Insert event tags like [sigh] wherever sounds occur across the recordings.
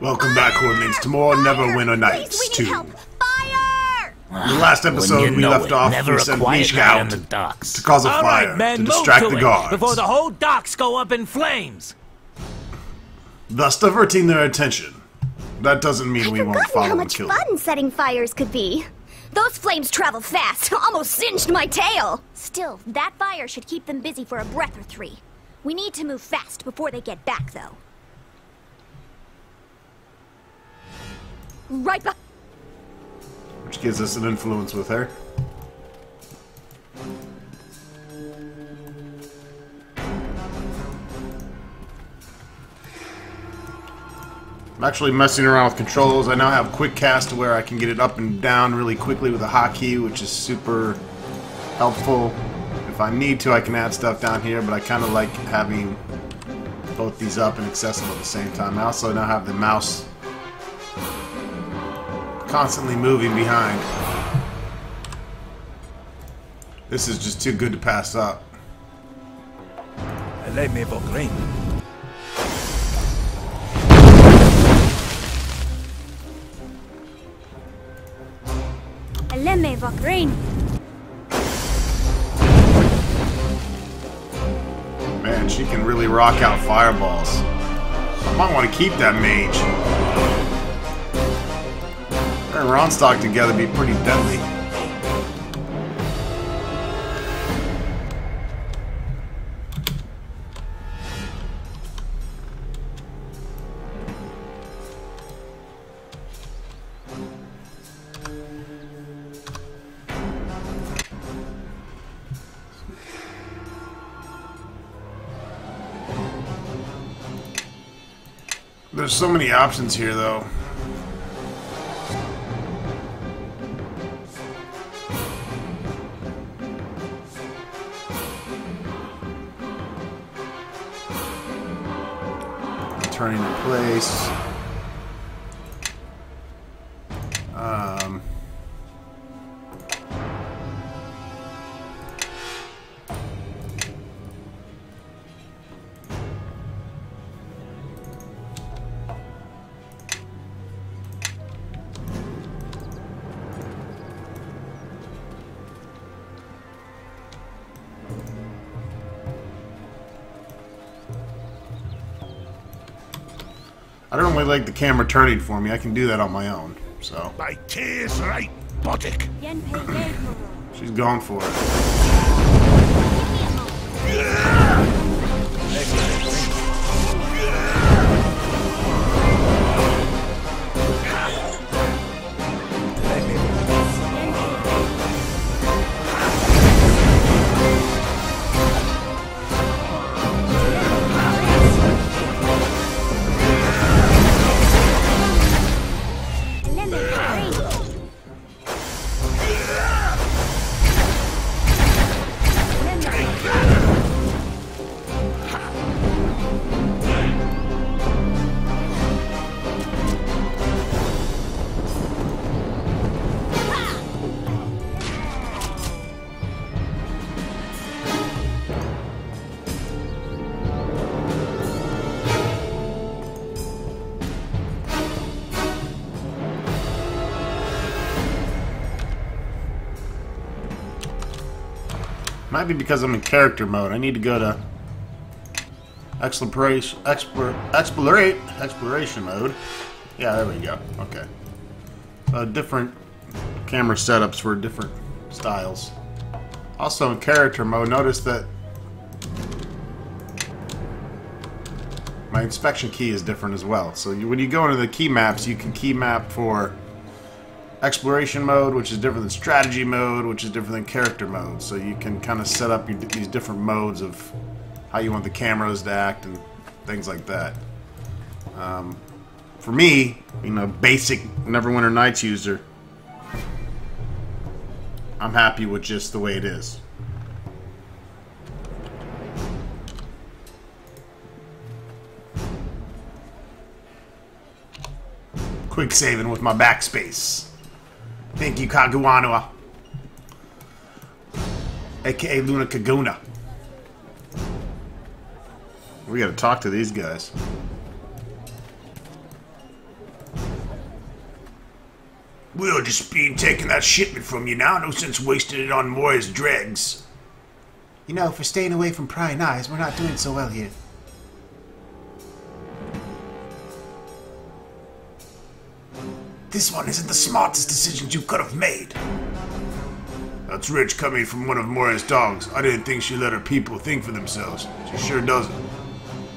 Welcome back, Coordinates, to more Neverwinter Nights Please, we need 2. Fire! In the last episode, we left it, off, never we a sent quiet Mishka out on the to cause a All fire right, men, to move distract to the guards, before the whole docks go up in flames. thus diverting their attention. That doesn't mean we I've won't forgotten follow how and much kill fun them. setting fires could be. Those flames travel fast, [laughs] almost singed my tail. Still, that fire should keep them busy for a breath or three. We need to move fast before they get back, though. Right be- Which gives us an influence with her. I'm actually messing around with controls. I now have quick cast where I can get it up and down really quickly with a hotkey, which is super helpful. If I need to, I can add stuff down here, but I kind of like having both these up and accessible at the same time. I also now have the mouse constantly moving behind. This is just too good to pass up. Let me for green. Lemme Vokrin. Man, she can really rock out fireballs. I might want to keep that mage. And Ronstock together be pretty deadly. There's so many options here, though. Turning in place. Like the camera turning for me. I can do that on my own. So My tears right, Boddick. she's going for it. Might be because I'm in character mode. I need to go to exploration, explore, explorate, exploration mode. Yeah, there we go. Okay. So different camera setups for different styles. Also in character mode, notice that my inspection key is different as well. So you, when you go into the key maps, you can key map for exploration mode, which is different than strategy mode, which is different than character mode. So you can kind of set up your, these different modes of how you want the cameras to act and things like that. Um, for me, you know, basic Neverwinter Nights user, I'm happy with just the way it is. Quick saving with my backspace. Thank you, Kaguanua. AKA Luna Kaguna. We gotta talk to these guys. We'll just be taking that shipment from you now. No sense wasting it on Moira's dregs. You know, for staying away from prying eyes, we're not doing so well here. This one isn't the smartest decision you could have made. That's rich coming from one of Moira's dogs. I didn't think she let her people think for themselves. She sure doesn't.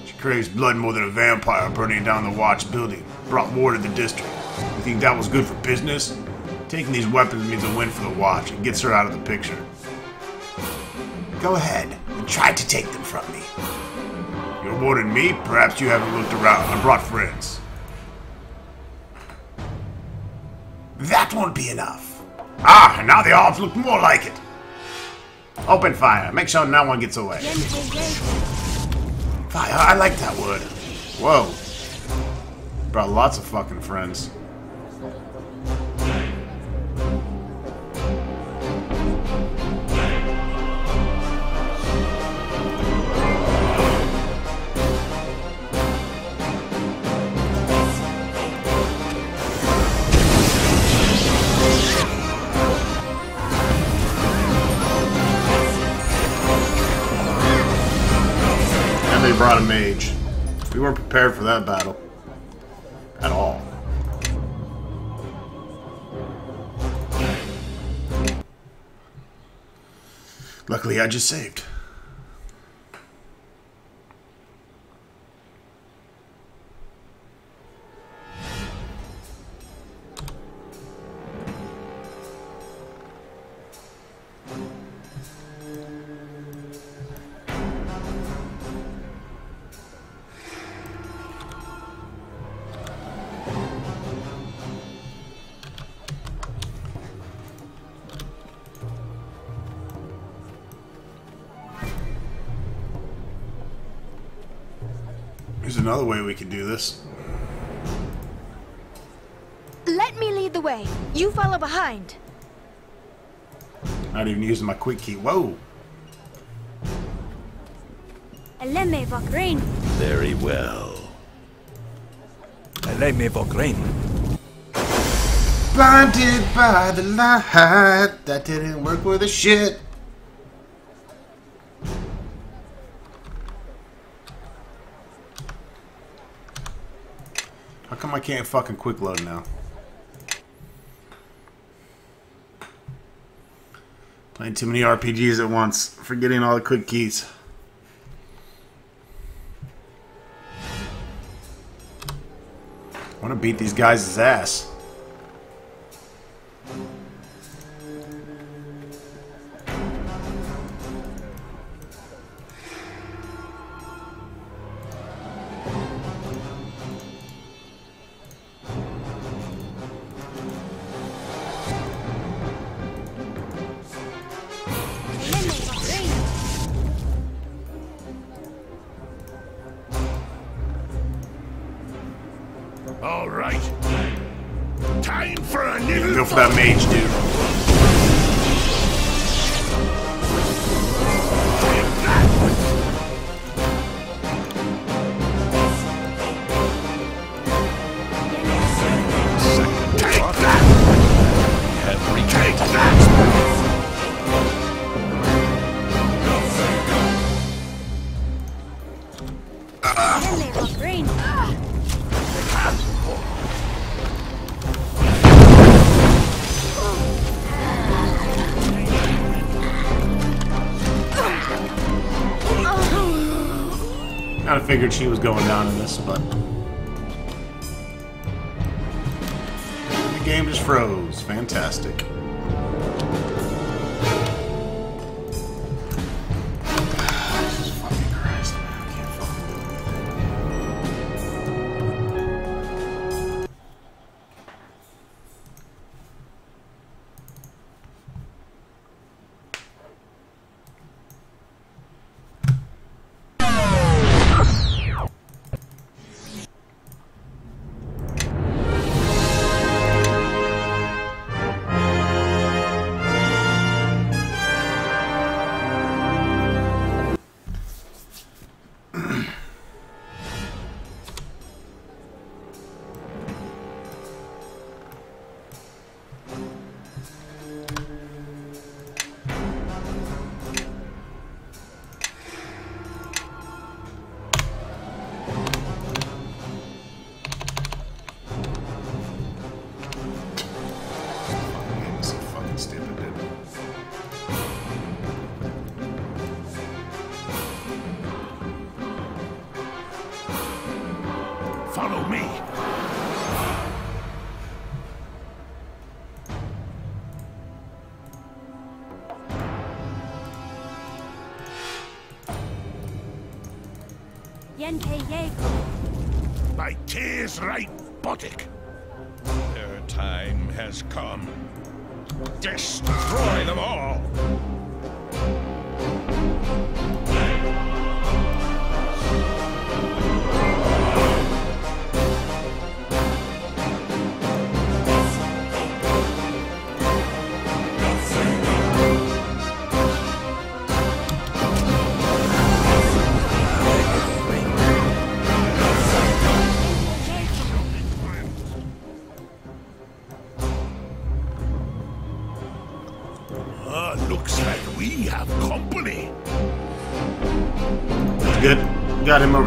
She craves blood more than a vampire burning down the Watch building. Brought war to the district. You think that was good for business? Taking these weapons means a win for the Watch and gets her out of the picture. Go ahead and try to take them from me. You're warning me? Perhaps you haven't looked around. I brought friends. That won't be enough. Ah, now the odds look more like it. Open fire. Make sure no one gets away. Fire, I like that word. Whoa. Brought lots of fucking friends. Brought a mage. We weren't prepared for that battle. At all. Luckily, I just saved. Another way we could do this. Let me lead the way. You follow behind. Not even using my quick key. Whoa! Eleme Vokrain. Very well. Eleme Vokrain. Blinded by the light. That didn't work with a shit. Come I can't fucking quick load now? Playing too many RPGs at once, forgetting all the quick keys. I want to beat these guys' ass. That mage, dude. Figured she was going down in this, but the game just froze. Fantastic. Follow me. Yenke Yego. My tears right, Botic. Their time has come. Destroy them all!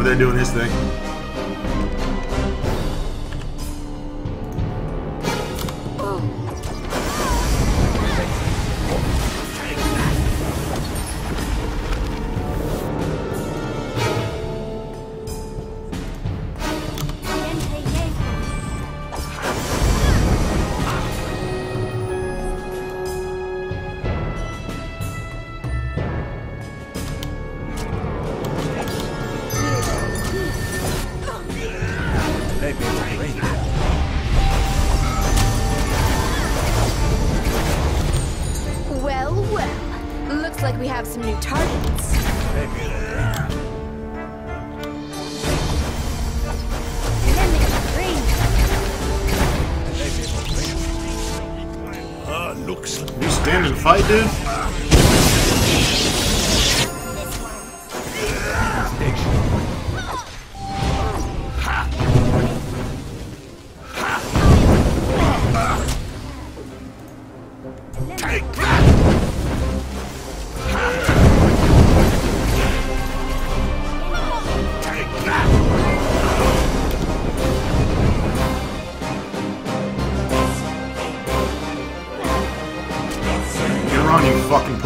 Over there doing his thing.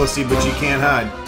But you can't hide.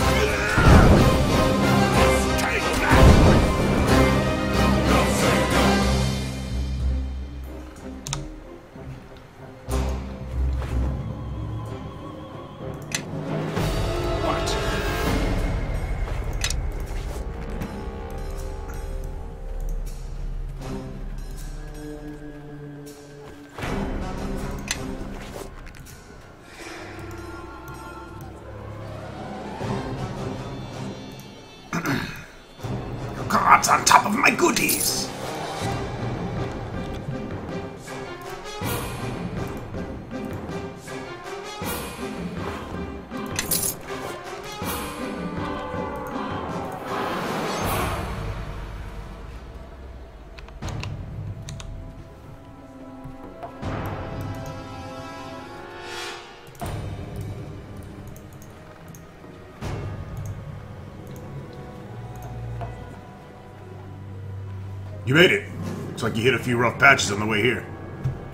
Like you hit a few rough patches on the way here.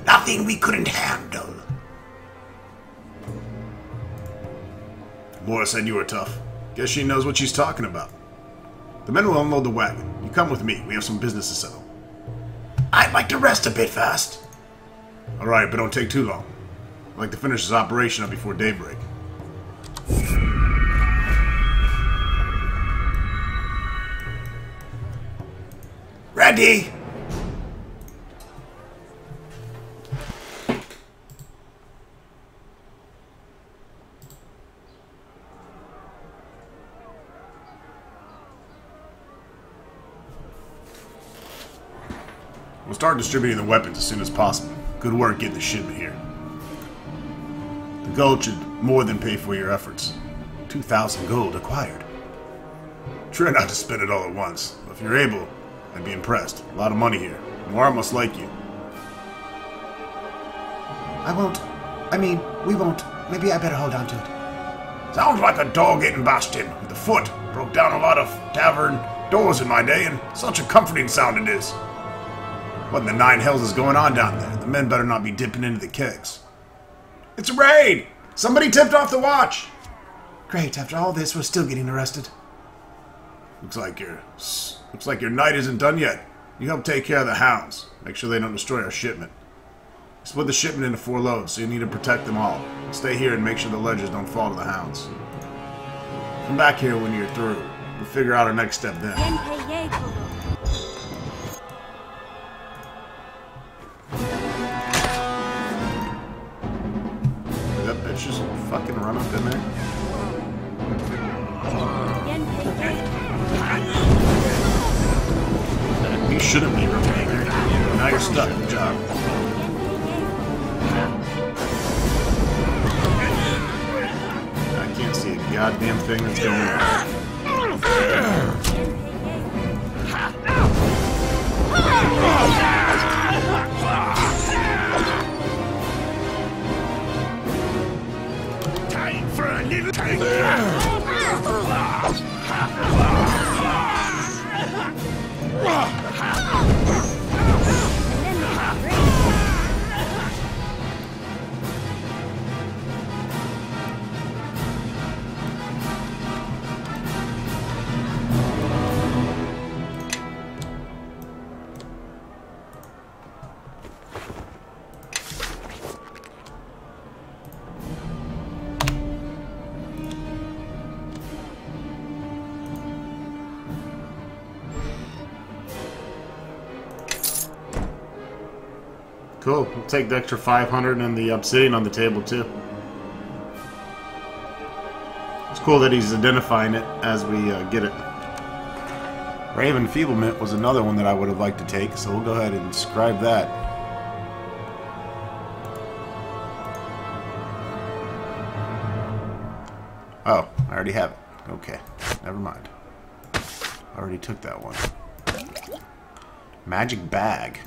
Nothing we couldn't handle. Laura said you were tough. Guess she knows what she's talking about. The men will unload the wagon. You come with me. We have some business to settle. I'd like to rest a bit first. Alright, but don't take too long. I'd like to finish this operation up before daybreak. We'll start distributing the weapons as soon as possible. Good work getting the shipment here. The gold should more than pay for your efforts. 2,000 gold acquired. Try not to spend it all at once. If you're able, I'd be impressed. A lot of money here. Moira must like you. I won't. I mean, we won't. Maybe I better hold on to it. Sounds like a dog getting bashed in with a foot. Broke down a lot of tavern doors in my day, and such a comforting sound it is. What in the nine hells is going on down there? The men better not be dipping into the kegs. It's a raid! Somebody tipped off the watch! Great, after all this, we're still getting arrested. Looks like your looks like your night isn't done yet. You help take care of the hounds. Make sure they don't destroy our shipment. Split the shipment into four loads, so you need to protect them all. Stay here and make sure the ledgers don't fall to the hounds. Come back here when you're through. We'll figure out our next step then. Cool. We'll take the extra 500 and the obsidian on the table too. It's cool that he's identifying it as we uh, get it. Ray of Enfeeblement was another one that I would have liked to take, so we'll go ahead and scribe that. Oh, I already have it. Okay, never mind. I already took that one. Magic Bag.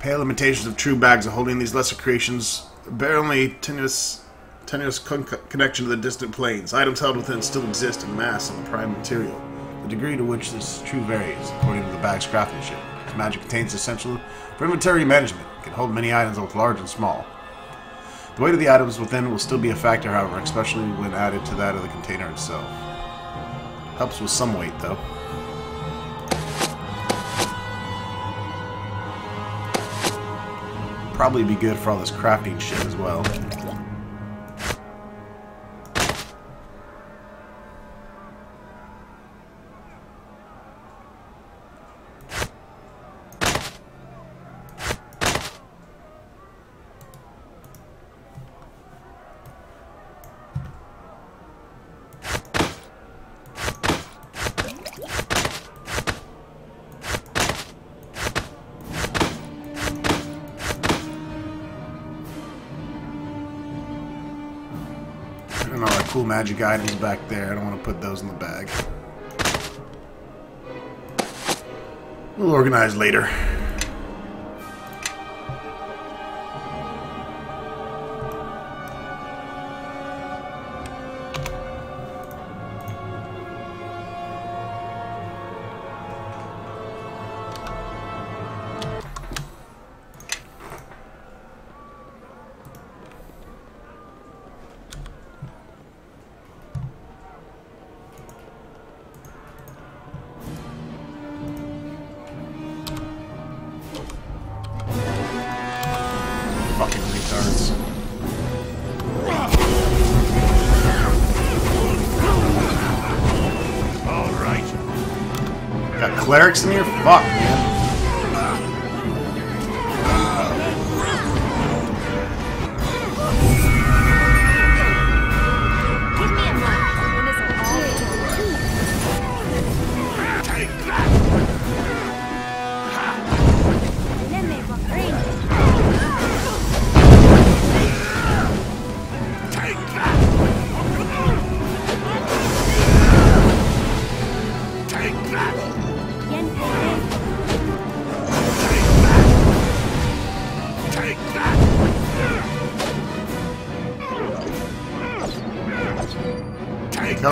Pale imitations of true bags of holding these lesser creations bear only tenuous, tenuous con- connection to the distant planes. Items held within still exist in mass on the prime material. The degree to which this is true varies according to the bag's craftsmanship. Its magic contains essential for inventory management. It can hold many items both large and small. The weight of the items within will still be a factor, however, especially when added to that of the container itself. Helps with some weight, though. Probably be good for all this crafting shit as well. Magic items back there. I don't want to put those in the bag. We'll organize later.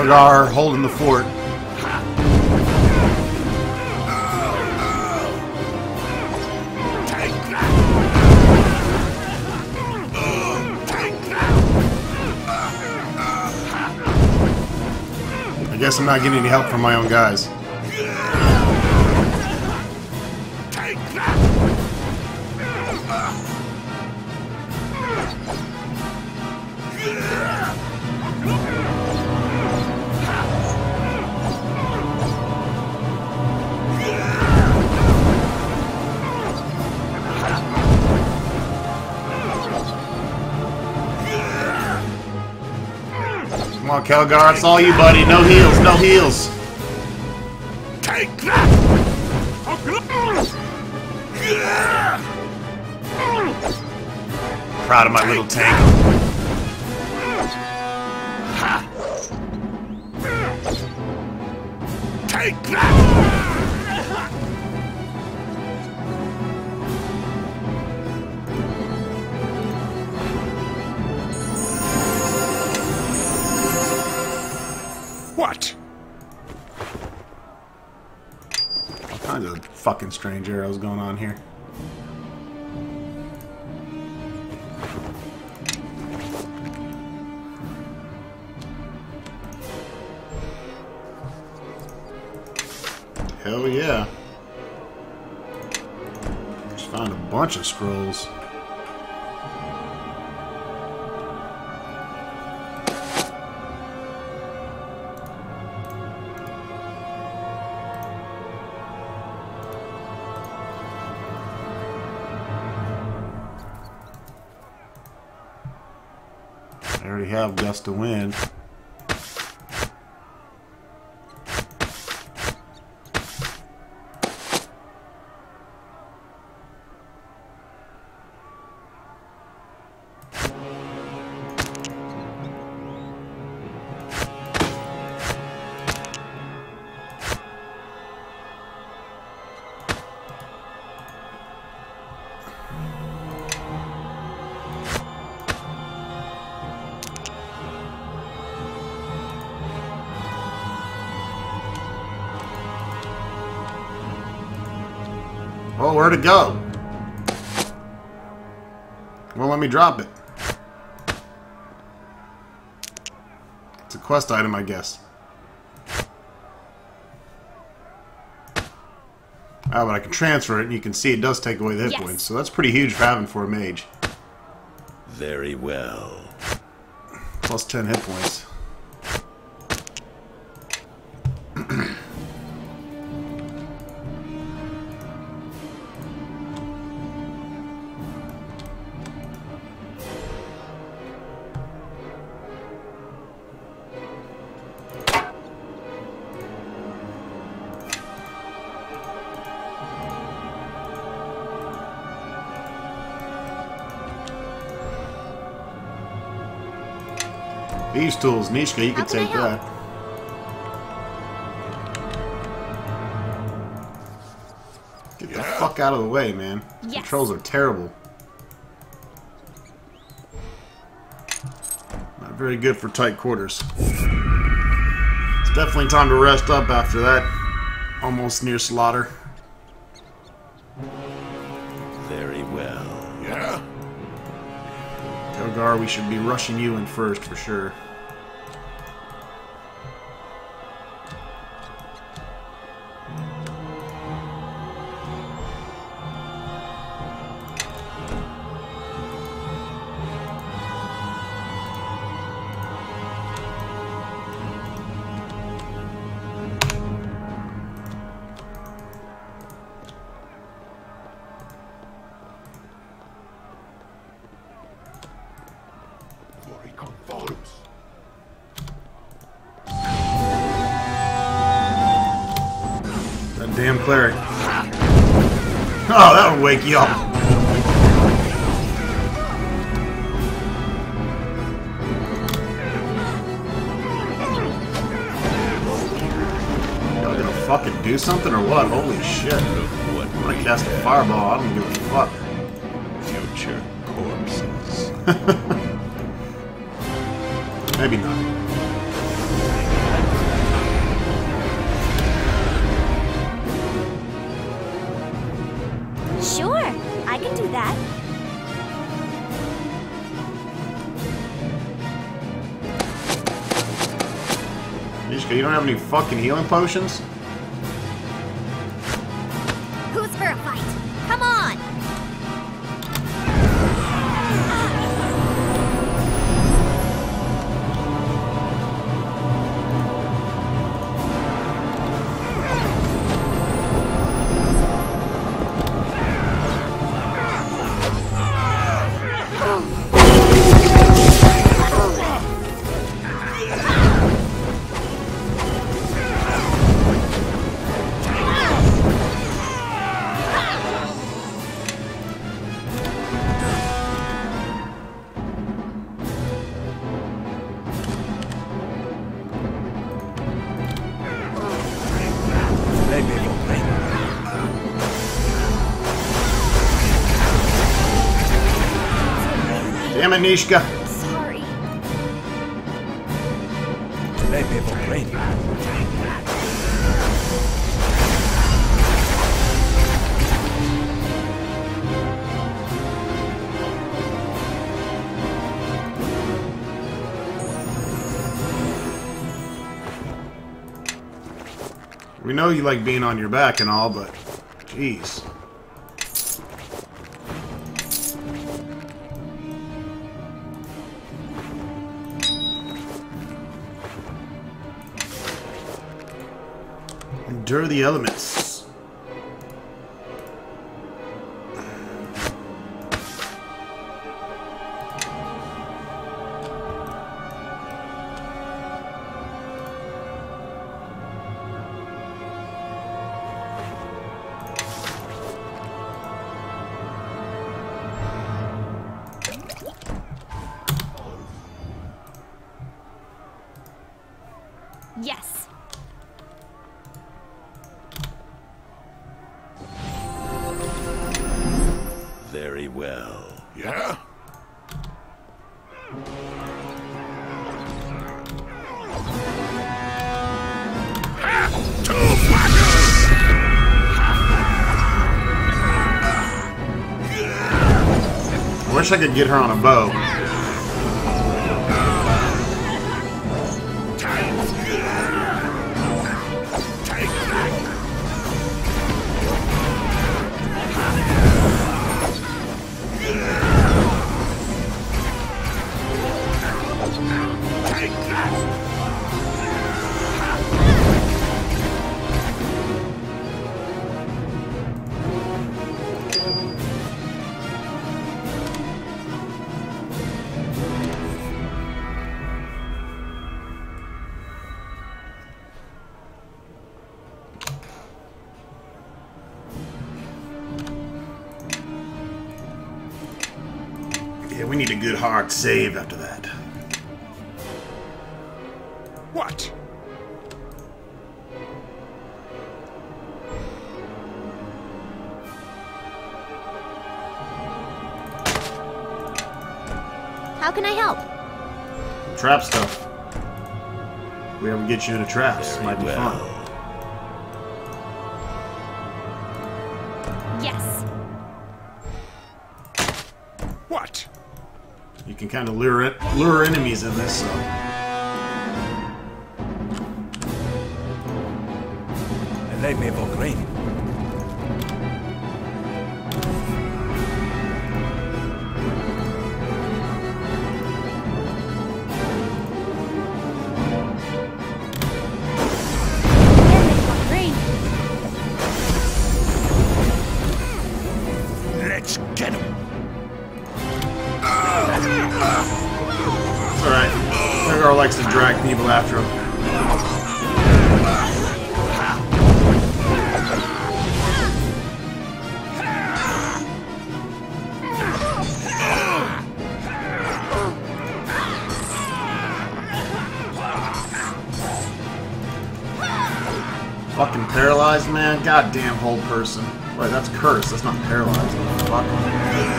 That. Khelgar holding the fort. I guess I'm not getting any help from my own guys. Come on, Khelgar, it's all you, buddy. No heals, no heals. Take that! Proud of my little tank. Take that! What? All Kinds of fucking strange arrows going on here. Hell yeah. Just found a bunch of scrolls. Have gust of wind. Where'd it go? Won't let me drop it. It's a quest item, I guess. Oh, but I can transfer it, and you can see it does take away the hit Yes. points. So that's pretty huge for having for a mage. Very well. Plus 10 hit points. Tools, Neeshka, you How can can take that. Get the fuck out of the way, man. Yes. Controls are terrible. Not very good for tight quarters. It's definitely time to rest up after that almost near slaughter. Very well. Yeah? Elgar, we should be rushing you in first for sure. Cast a fireball. I don't give a fuck. future corpses? [laughs] Maybe not. Sure, I can do that. Neeshka, you don't have any fucking healing potions? Damn it, Neeshka. Sorry. Lei bevo brain. We know you like being on your back and all, but jeez. Endure the elements. Wish I could get her on a bow. Need a good hard save after that. What? How can I help? Trap stuff. We ever get you into traps. Might be well. fun. Can kind of lure it, lure enemies in this. So. Lei bevo brain. Goddamn whole person. Wait, that's cursed. That's not paralyzed. Fuck.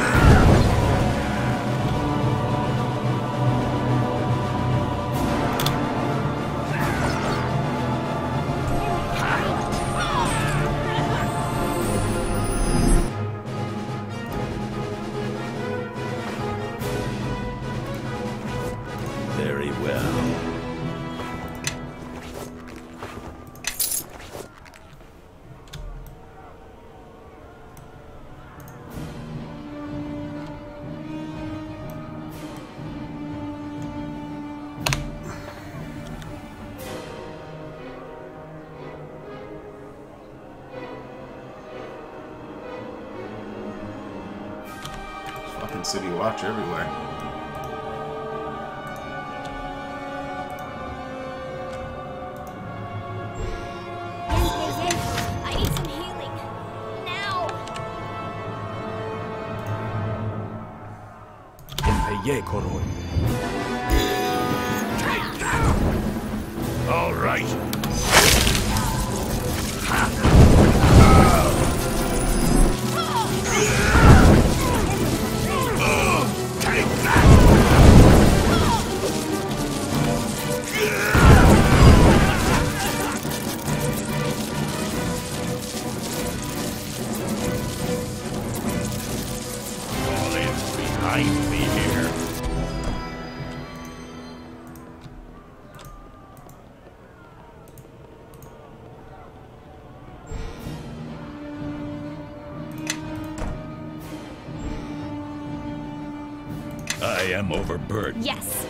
I am overburdened. Yes.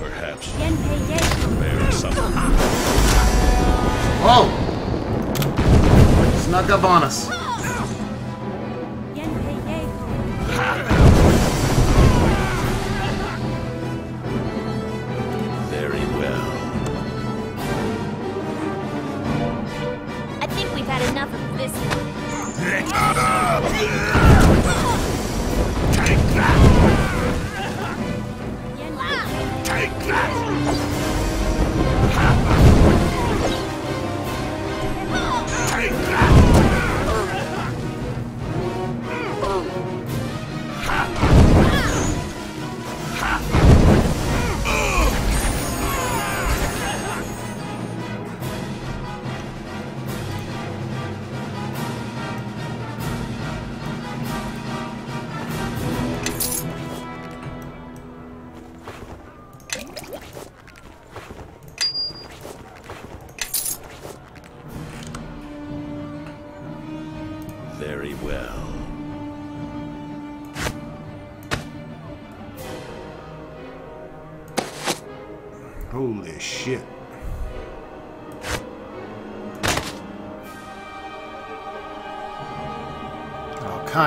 Perhaps Yenpei Ye. bear something. Whoa! Snuck up on us.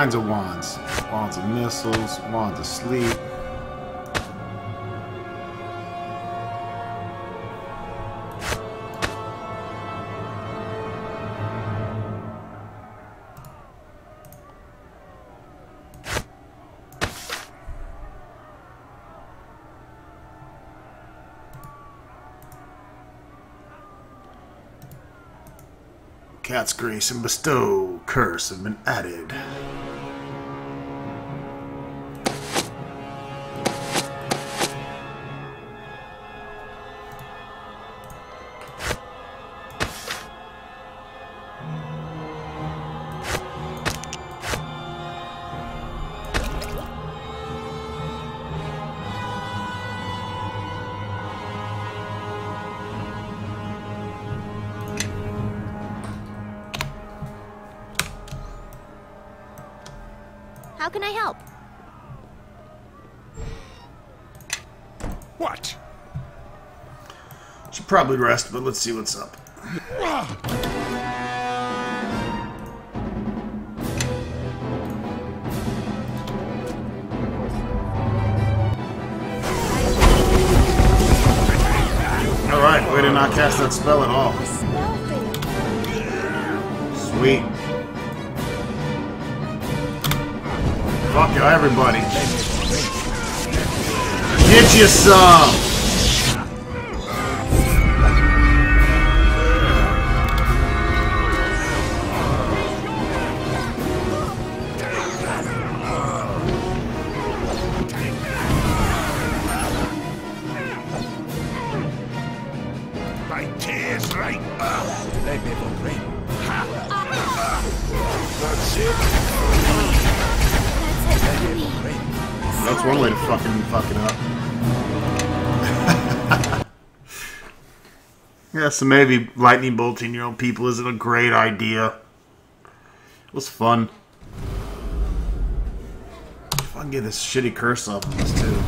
Kinds of wands. Wands of missiles, wands of sleep. Cat's grace and bestow curse have been added. Probably rest, but let's see what's up. Alright, way to not cast that spell at all. Sweet. Fuck you, everybody. Get you some! So maybe lightning bolting your own people isn't a great idea. It was fun. If I can get this shitty curse off of this too.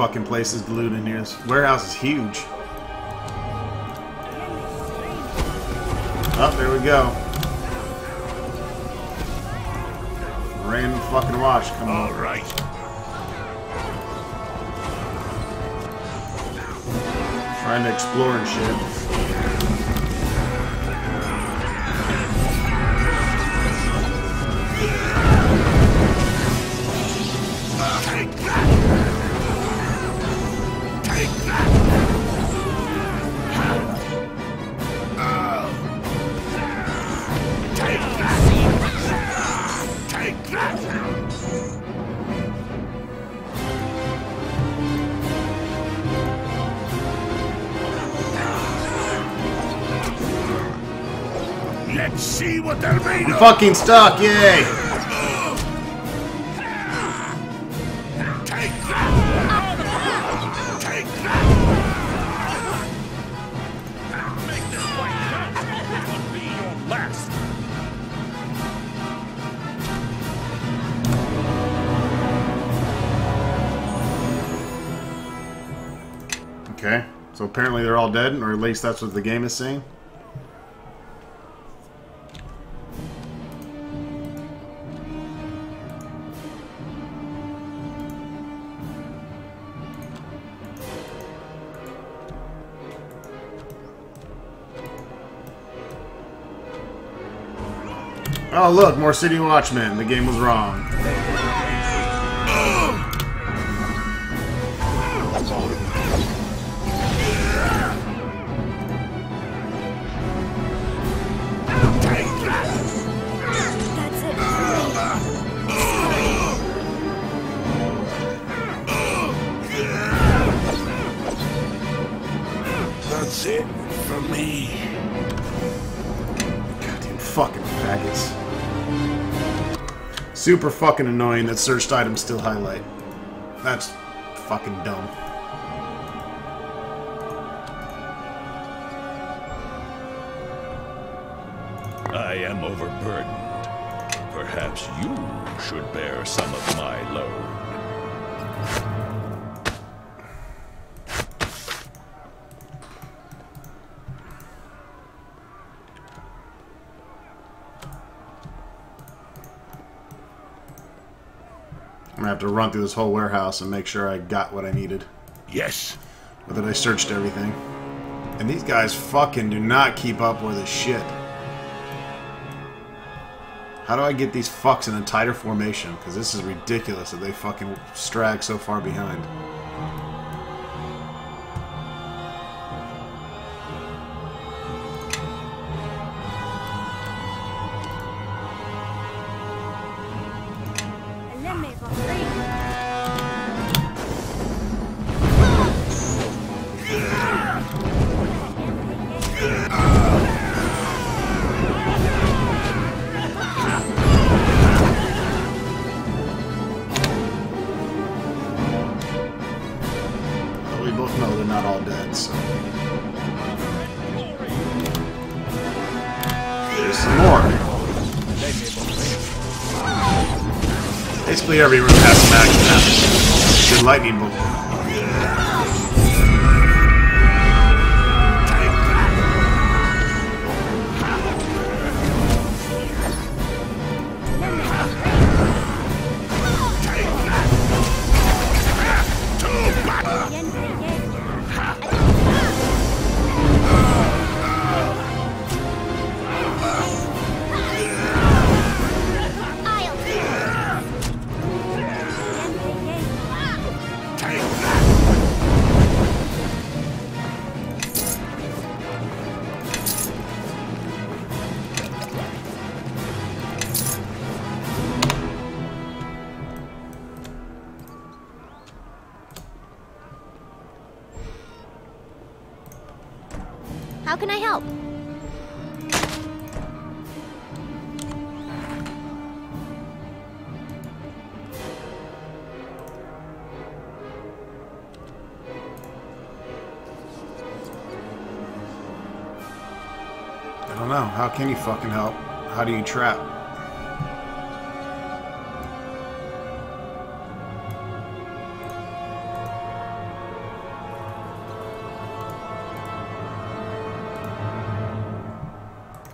Fucking places to loot in here. This warehouse is huge. Oh, there we go. Random fucking watch coming All right. Trying to explore and shit. I'm of! fucking stuck, yay! They're all dead, or at least that's what the game is saying. Oh look, more City Watchmen. The game was wrong. Super fucking annoying that searched items still highlight. That's fucking dumb. I am overburdened. Perhaps you should bear some of my load. Have to run through this whole warehouse and make sure I got what I needed. Yes. But that I searched everything. And these guys fucking do not keep up with this shit. How do I get these fucks in a tighter formation? Because this is ridiculous that they fucking strag so far behind. Can you fucking help? How do you trap?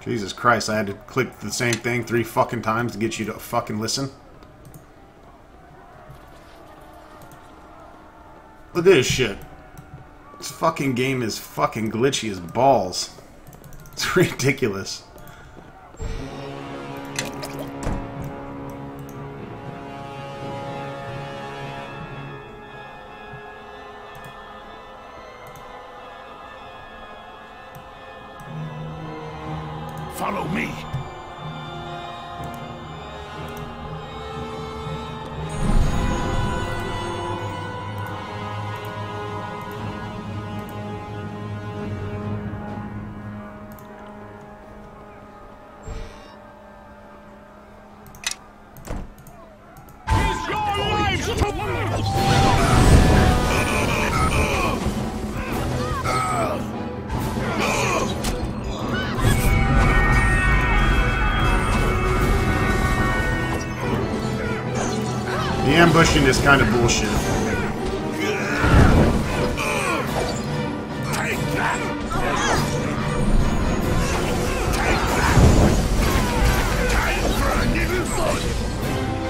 Jesus Christ, I had to click the same thing three fucking times to get you to fucking listen. Look at this shit. This fucking game is fucking glitchy as balls. [laughs] It's ridiculous.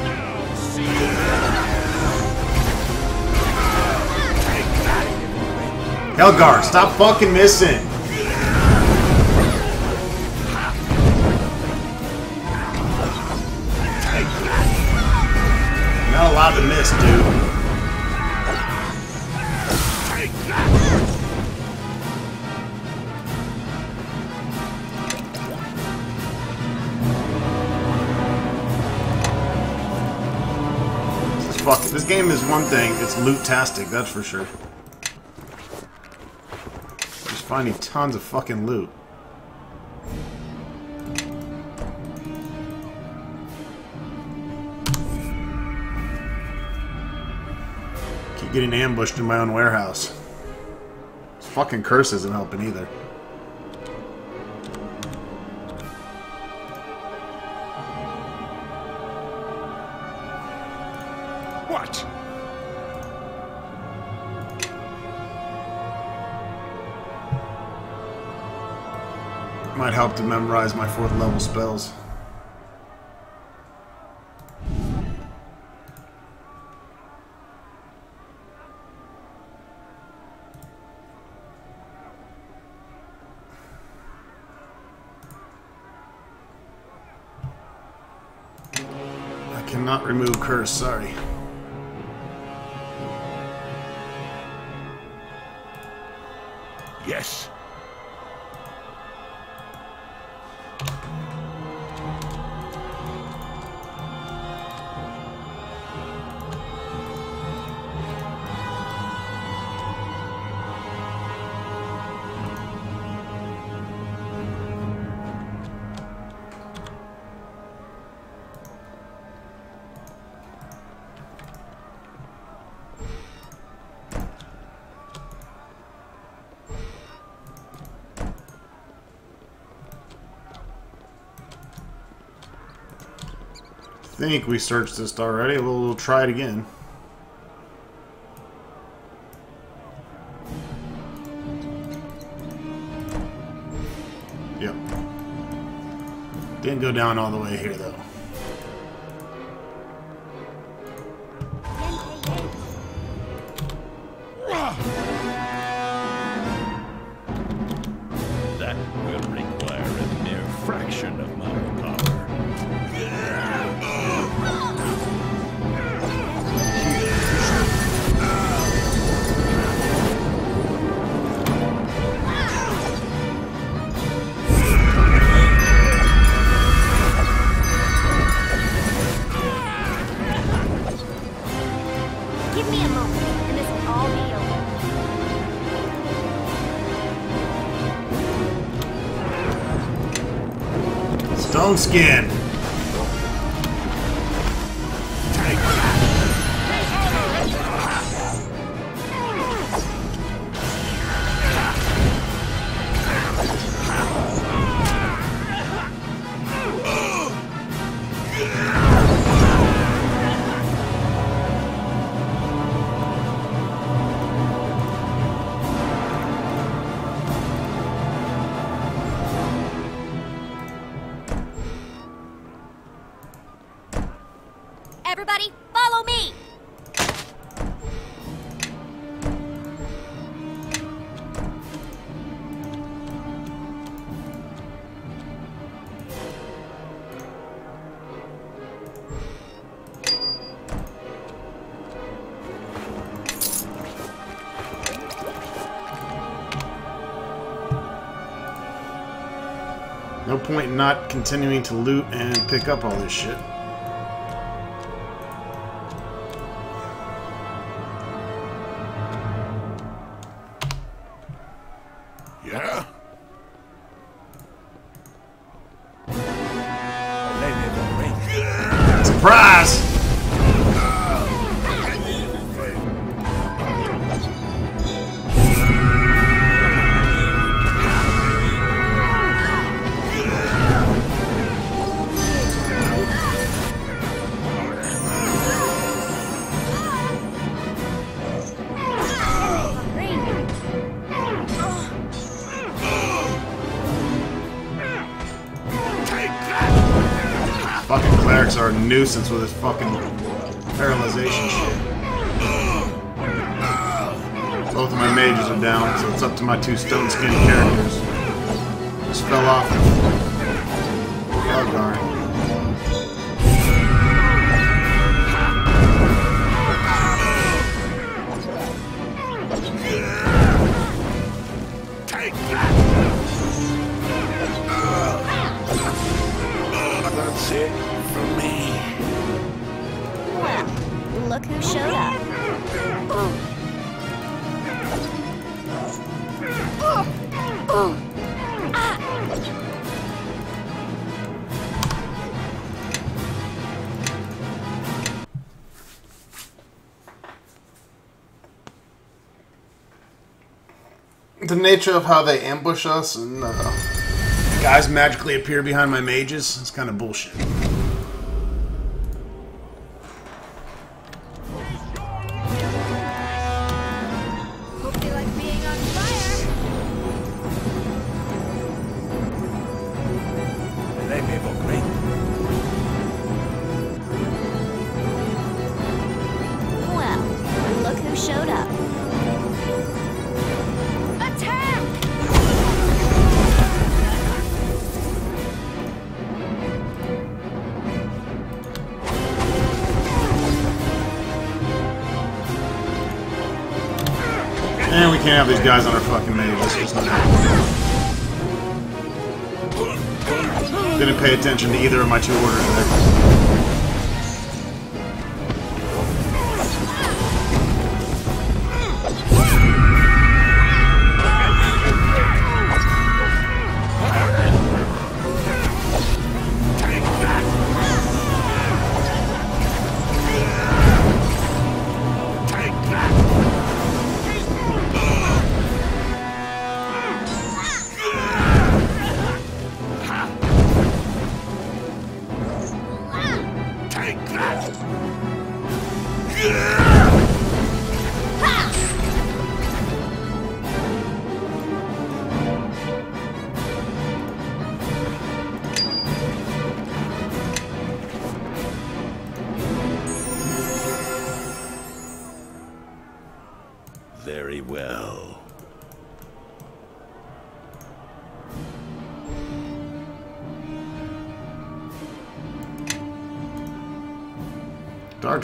Now see Take that! Khelgar, stop fucking missing! Miss, dude. This, fuck, this game is one thing, it's loot-tastic, that's for sure. Just finding tons of fucking loot. Getting ambushed in my own warehouse. This fucking curse isn't helping either. What? Might help to memorize my fourth level spells. I cannot remove curse, sorry. Think we searched this already. We'll, we'll try it again. Yep. Didn't go down all the way here, though. Skin. No point in not continuing to loot and pick up all this shit. Nuisance with this fucking paralyzation shit. Both of my mages are down, so it's up to my two stone skin characters. Just fell off. Oh darn. Nature of how they ambush us and uh, guys magically appear behind my mages? It's kind of bullshit. Can't have these guys on our fucking mages. It's just not happening. Didn't pay attention to either of my two orders there.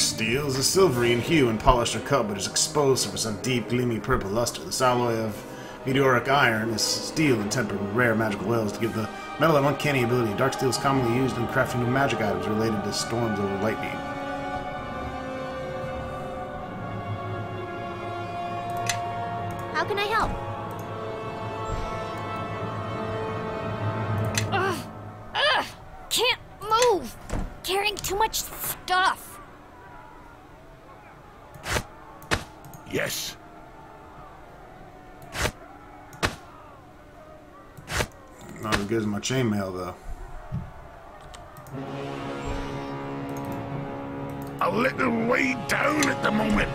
Steel is a silvery in hue and polished or cut, but is exposed for some deep, gleamy purple luster. This alloy of meteoric iron is steel and tempered with rare magical oils to give the metal an uncanny ability. Dark steel is commonly used in crafting new magic items related to storms or lightning. How can I help? Ugh! Ugh! Can't move! Carrying too much stuff. Yes. Not as good as my chainmail, though. A little way down at the moment.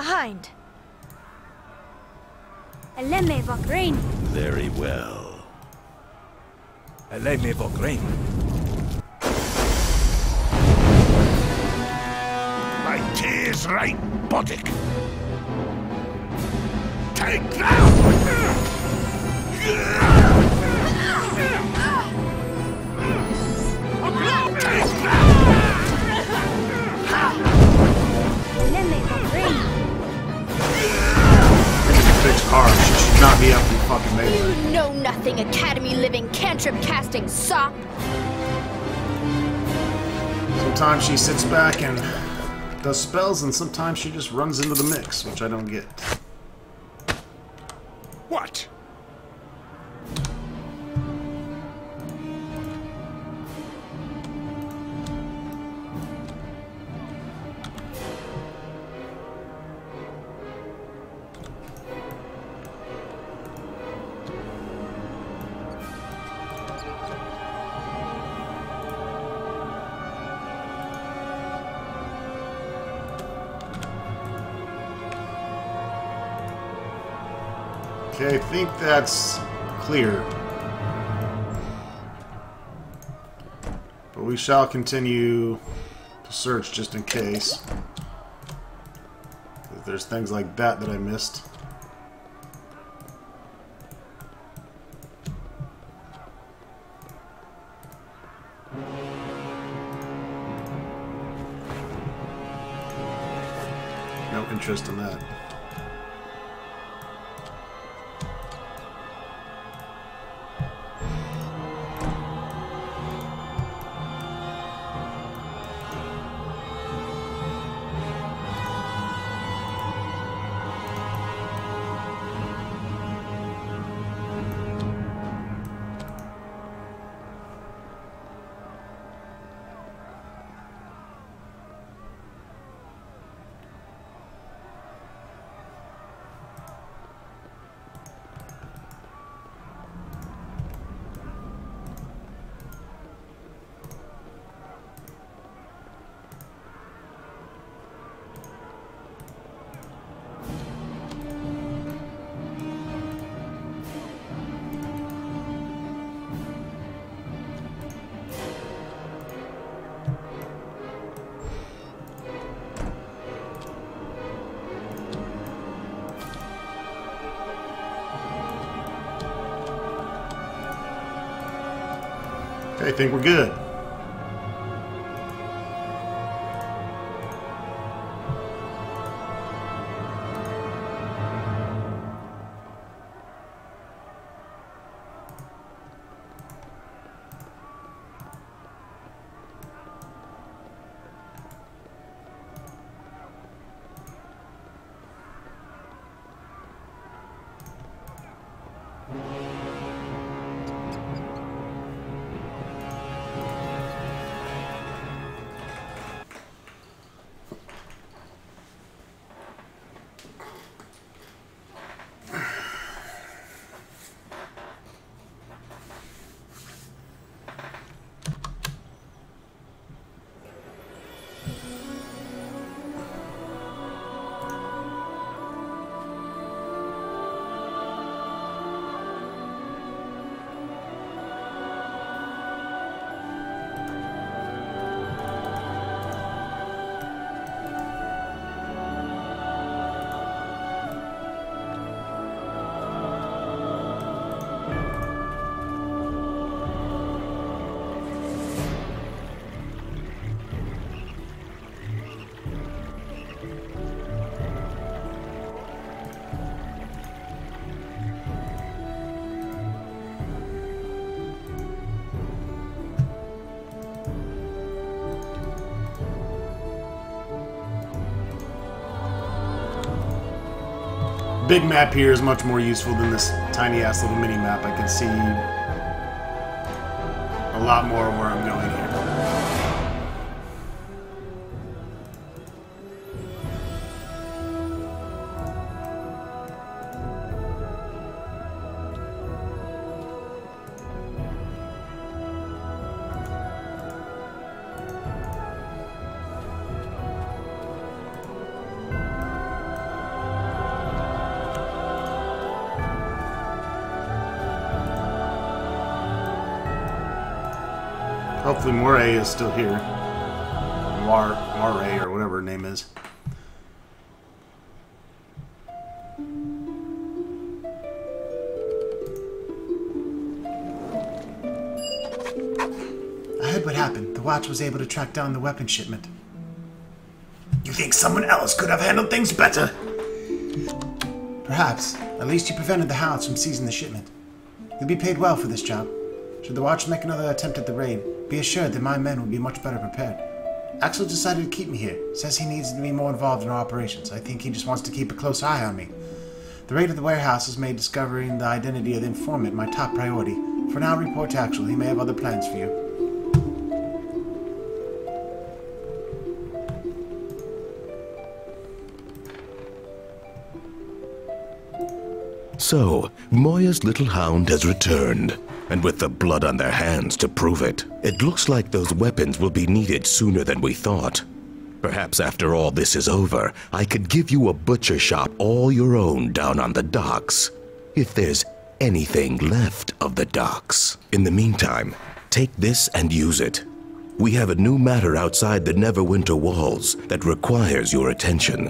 Behind. Eleme Vokrain. Very well. Eleme Vokrain. My tea is right, Boddick. Take that! Fixed cars. She should not be up in fucking melee. You know nothing, Academy living, cantrip casting sop. Sometimes she sits back and does spells, and sometimes she just runs into the mix, which I don't get. Think that's clear. But we shall continue to search just in case. If there's things like that that I missed. No interest in that. Think we're good. Big map here is much more useful than this tiny ass little mini map. I can see a lot more where I'm going Hopefully Moray is still here. Mar Moray or whatever her name is. I heard what happened. The Watch was able to track down the weapon shipment. You think someone else could have handled things better? Perhaps. At least you prevented the Hounds from seizing the shipment. You'll be paid well for this job. Should the Watch make another attempt at the raid, be assured that my men will be much better prepared. Axel decided to keep me here. Says he needs to be more involved in our operations. I think he just wants to keep a close eye on me. The raid of the warehouse has made discovering the identity of the informant my top priority. For now, report to Axel. He may have other plans for you. So, Moya's little hound has returned, and with the blood on their hands to prove it, it looks like those weapons will be needed sooner than we thought. Perhaps after all this is over, I could give you a butcher shop all your own down on the docks. If there's anything left of the docks. In the meantime, take this and use it. We have a new matter outside the Neverwinter walls that requires your attention.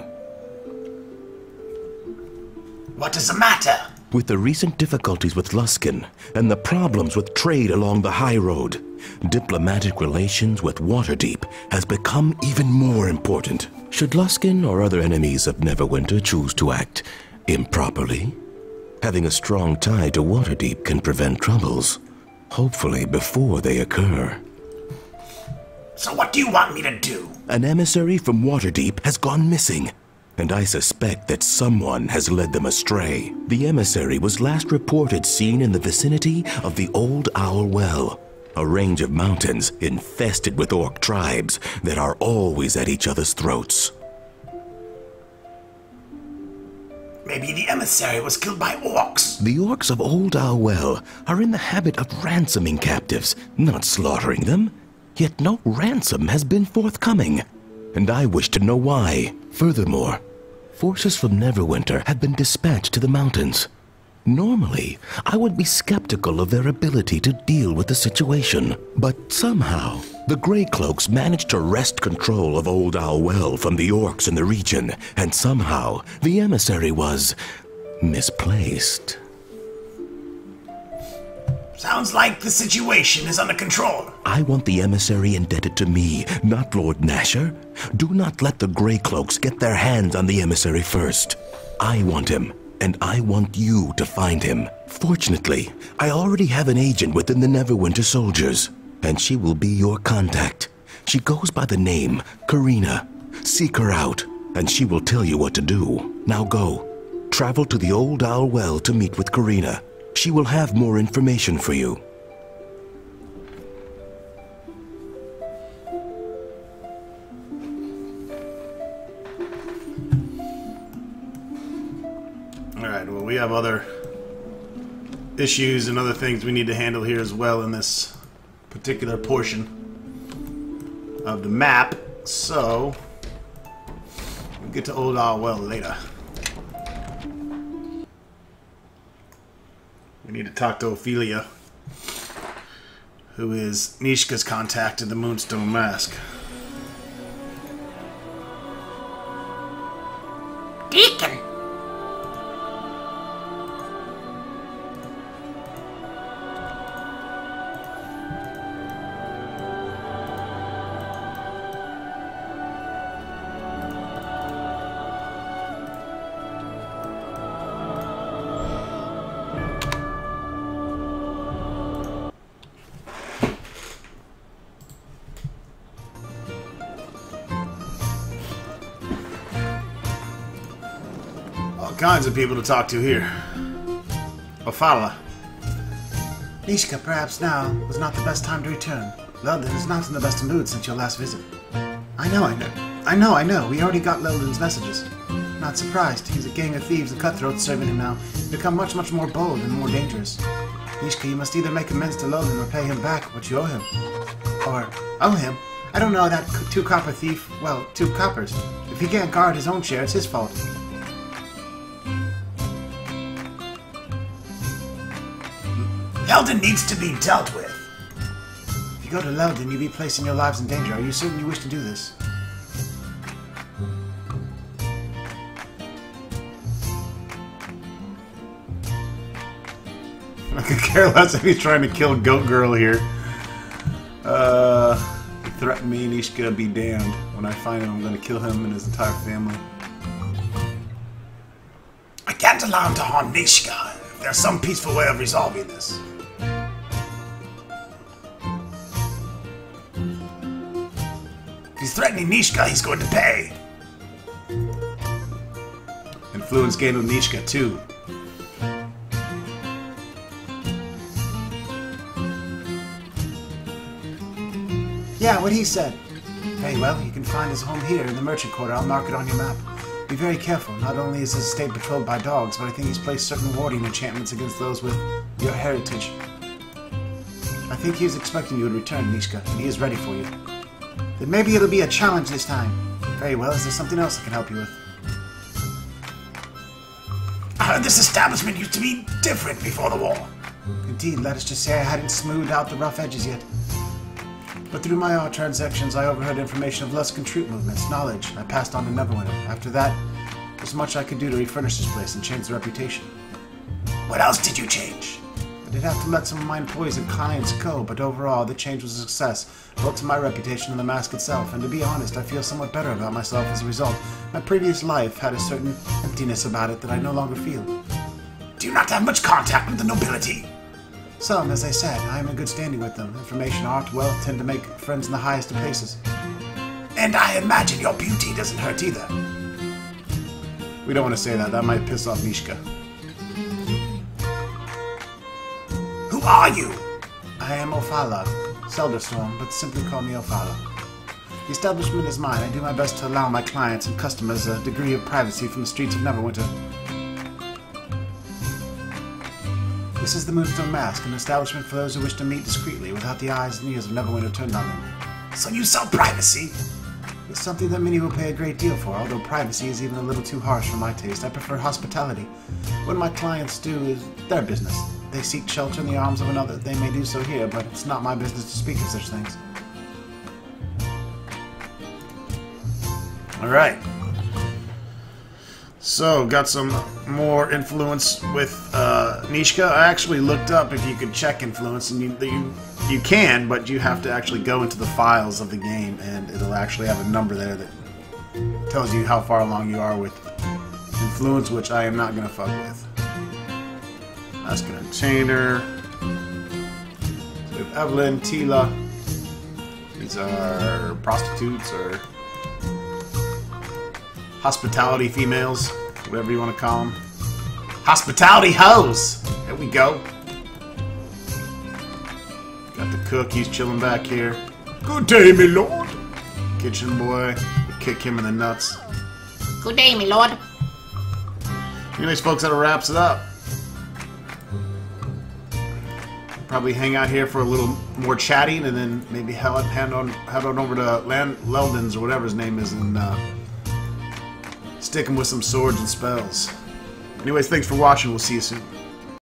What is the matter? With the recent difficulties with Luskan and the problems with trade along the high road, diplomatic relations with Waterdeep has become even more important. Should Luskan or other enemies of Neverwinter choose to act improperly, having a strong tie to Waterdeep can prevent troubles, hopefully before they occur. So what do you want me to do? An emissary from Waterdeep has gone missing, and I suspect that someone has led them astray. The emissary was last reported seen in the vicinity of the Old Owl Well, a range of mountains infested with orc tribes that are always at each other's throats. Maybe the emissary was killed by orcs. The orcs of Old Owl Well are in the habit of ransoming captives, not slaughtering them. Yet no ransom has been forthcoming, and I wish to know why. Furthermore, forces from Neverwinter have been dispatched to the mountains. Normally, I would be skeptical of their ability to deal with the situation, but somehow, the Grey Cloaks managed to wrest control of Old Owl Well from the orcs in the region, and somehow, the emissary was misplaced. Sounds like the situation is under control. I want the emissary indebted to me, not Lord Nasher. Do not let the Grey Cloaks get their hands on the emissary first. I want him, and I want you to find him. Fortunately, I already have an agent within the Neverwinter soldiers, and she will be your contact. She goes by the name Karina. Seek her out, and she will tell you what to do. Now go. Travel to the Old Owl Well to meet with Karina. She will have more information for you. Alright, well, we have other issues and other things we need to handle here as well in this particular portion of the map. So, we'll get to Old Owl Well later. We need to talk to Ophelia, who is Neeshka's contact in the Moonstone Mask. Deacon! Kinds of people to talk to here. Ophala. Neeshka, perhaps now was not the best time to return. Leldon is not in the best mood since your last visit. I know, I know. I know, I know. We already got Lowland's messages. Not surprised. He's a gang of thieves and cutthroats serving him now. He's become much, much more bold and more dangerous. Neeshka, you must either make amends to Lowland or pay him back what you owe him. Or owe him? I don't know that two copper thief. Well, two coppers. If he can't guard his own share, it's his fault. Leldon needs to be dealt with. If you go to Leldon, you'll be placing your lives in danger. Are you certain you wish to do this? [laughs] I could care less if he's trying to kill Goat Girl here. Uh, he threatened me and he's gonna be damned. When I find him, I'm gonna kill him and his entire family. I can't allow him to harm Neeshka. There's some peaceful way of resolving this. He's threatening Neeshka, he's going to pay. Influence gained with Neeshka too. Yeah, what he said. Hey, well, you can find his home here in the merchant quarter. I'll mark it on your map. Be very careful. Not only is his estate patrolled by dogs, but I think he's placed certain warding enchantments against those with your heritage. I think he is expecting you to return, Neeshka, and he is ready for you. Then maybe it'll be a challenge this time. Very well, is there something else I can help you with? I heard this establishment used to be different before the war. Indeed, let us just say I hadn't smoothed out the rough edges yet. But through my art transactions, I overheard information of Luskan troop movements, knowledge I passed on to Neverwinter. After that, there's much I could do to refurnish this place and change the reputation. What else did you change? I did have to let some of my employees and clients go, but overall, the change was a success, both to my reputation and the mask itself, and to be honest, I feel somewhat better about myself as a result. My previous life had a certain emptiness about it that I no longer feel. Do you not have much contact with the nobility? Some, as I said, I am in good standing with them. Information, art, wealth tend to make friends in the highest of places. And I imagine your beauty doesn't hurt either. We don't want to say that. That might piss off Neeshka. Are you? I am Ophala, Selderstorm, but simply call me Ophala. The establishment is mine. I do my best to allow my clients and customers a degree of privacy from the streets of Neverwinter. This is the Moonstone Mask, an establishment for those who wish to meet discreetly without the eyes and ears of Neverwinter turned on them. So you sell privacy? It's something that many will pay a great deal for, although privacy is even a little too harsh for my taste. I prefer hospitality. What my clients do is their business. They seek shelter in the arms of another. They may do so here, but it's not my business to speak of such things. All right. So, got some more influence with uh, Neeshka. I actually looked up if you could check influence, and you, you you can, but you have to actually go into the files of the game, and it'll actually have a number there that tells you how far along you are with influence, which I am not going to fuck with. And Entertainer. So we have Evelyn, Tila. These are prostitutes or hospitality females, whatever you want to call them. Hospitality hoes! There we go. Got the cook, he's chilling back here. Good day, my lord. Kitchen boy, kick him in the nuts. Good day, my lord. Anyways, folks, that wraps it up. Probably hang out here for a little more chatting, and then maybe head on head on, head on over to Land, Leldon's or whatever his name is, and uh, stick him with some swords and spells. Anyways, thanks for watching. We'll see you soon.